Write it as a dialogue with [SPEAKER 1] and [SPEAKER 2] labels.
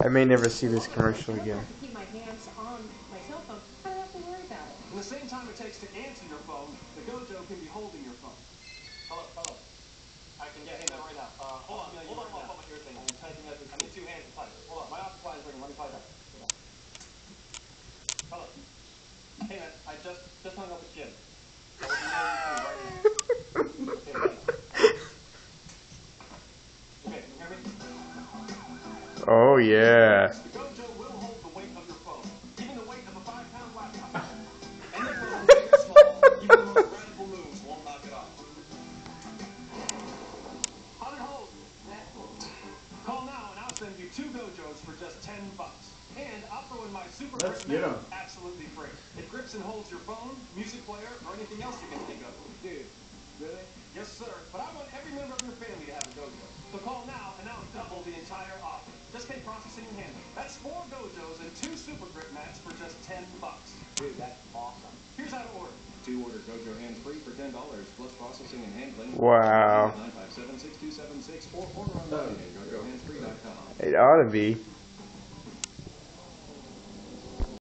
[SPEAKER 1] I may never see this commercial again.
[SPEAKER 2] have to keep my hands on my cell phone. I don't have to worry about it.
[SPEAKER 3] In the same time it takes to answer your phone, the Gojo can be holding your phone.
[SPEAKER 4] Hello, hello. I can get him right now. Uh, hold on, hold on, hold on, with your thing. I'm typing at the. I need two hands to type. Hold on, my office line is ringing. Let me type that. Hold on. Hello. Hey man, I just just hung up with Jim. I will email you through right now. Okay, thanks. Okay, you hear me?
[SPEAKER 1] Oh yeah.
[SPEAKER 3] The Gojo will hold the weight of your phone, even the weight of a five-pound laptop. Any phone, big or small, even the most radical moves won't knock it off. How'd it hold? Call now and I'll send you two Gojos for just ten bucks. And I'll throw in Oh, my super
[SPEAKER 5] Let's
[SPEAKER 3] grip
[SPEAKER 5] get
[SPEAKER 3] mat
[SPEAKER 5] 'em.
[SPEAKER 3] absolutely free. It grips and holds your phone, music player, or anything else you can think of.
[SPEAKER 4] Dude, really?
[SPEAKER 3] Yes, sir. But I want every member of your family to have a Gojo. So call now and I'll double the entire offer. Just pay processing and handling. That's four Gojos and two super grip mats for just ten bucks.
[SPEAKER 4] Dude, that's awesome.
[SPEAKER 3] Here's how to order.
[SPEAKER 6] Two order Gojo hands free for ten dollars plus processing and handling.
[SPEAKER 1] Wow.
[SPEAKER 6] Nine five seven six two seven six or order online at gojohandsfree.com.
[SPEAKER 1] It ought to be.